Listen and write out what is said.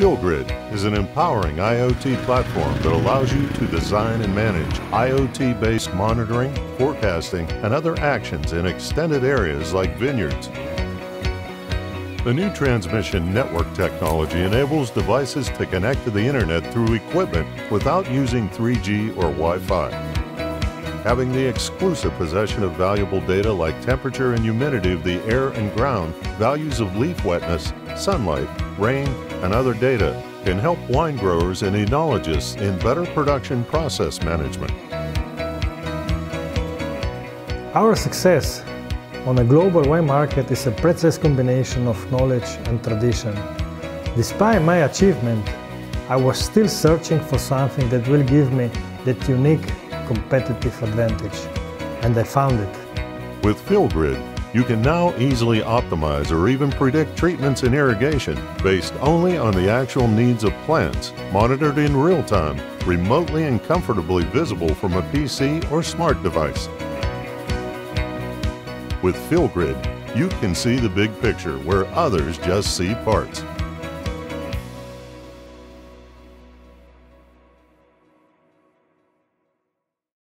FeelGrid is an empowering IoT platform that allows you to design and manage IoT based monitoring, forecasting, and other actions in extended areas like vineyards. The new transmission network technology enables devices to connect to the internet through equipment without using 3G or Wi Fi. Having the exclusive possession of valuable data like temperature and humidity of the air and ground, values of leaf wetness, sunlight, rain, and other data can help wine growers and enologists in better production process management. Our success on a global wine market is a precious combination of knowledge and tradition. Despite my achievement, I was still searching for something that will give me that unique competitive advantage, and I found it. With FeelGrid, you can now easily optimize or even predict treatments in irrigation based only on the actual needs of plants, monitored in real time, remotely and comfortably visible from a PC or smart device. With FeelGrid, you can see the big picture where others just see parts.